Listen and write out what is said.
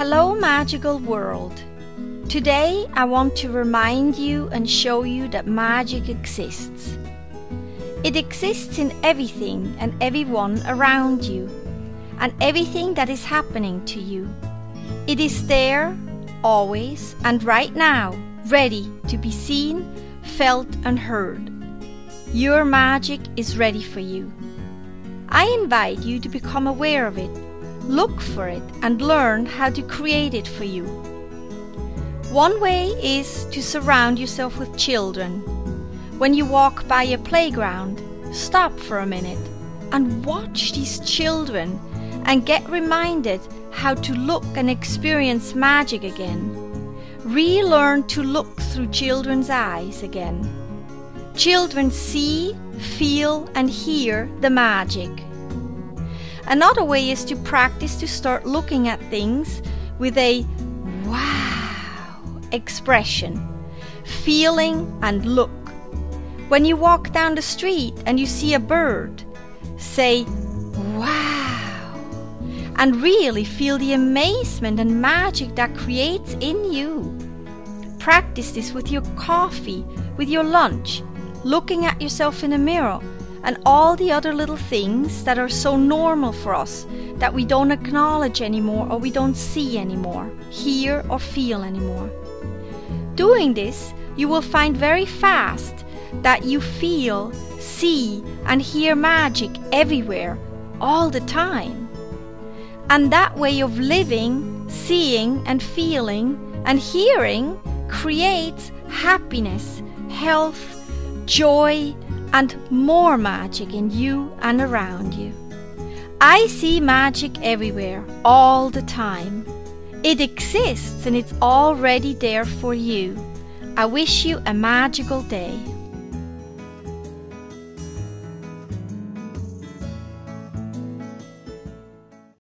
Hello, magical world. Today I want to remind you and show you that magic exists. It exists in everything and everyone around you, and everything that is happening to you. It is there, always, and right now, ready to be seen, felt, and heard. Your magic is ready for you. I invite you to become aware of it, look for it, and learn how to create it for you. One way is to surround yourself with children. When you walk by a playground, stop for a minute and watch these children and get reminded how to look and experience magic again. Relearn to look through children's eyes again. Children see, feel, and hear the magic. Another way is to practice to start looking at things with a wow expression, feeling and look. When you walk down the street and you see a bird, say wow and really feel the amazement and magic that creates in you. Practice this with your coffee, with your lunch, looking at yourself in a mirror, and all the other little things that are so normal for us that we don't acknowledge anymore or we don't see anymore, hear or feel anymore. Doing this, you will find very fast that you feel, see, and hear magic everywhere, all the time. And that way of living, seeing, and feeling, and hearing creates happiness, health, joy, and more magic in you and around you. I see magic everywhere, all the time. It exists and it's already there for you. I wish you a magical day.